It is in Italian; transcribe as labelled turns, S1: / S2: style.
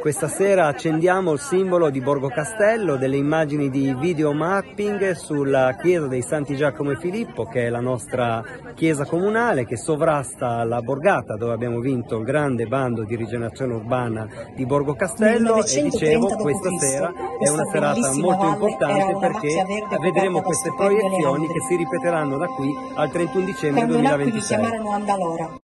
S1: Questa sera accendiamo il simbolo di Borgo Castello, delle immagini di video mapping sulla chiesa dei Santi Giacomo e Filippo, che è la nostra chiesa comunale che sovrasta la borgata dove abbiamo vinto il grande bando di rigenerazione urbana di Borgo Castello. E dicevo questa sera è una serata molto importante perché vedremo queste proiezioni che si ripeteranno da qui al 31 dicembre 2026.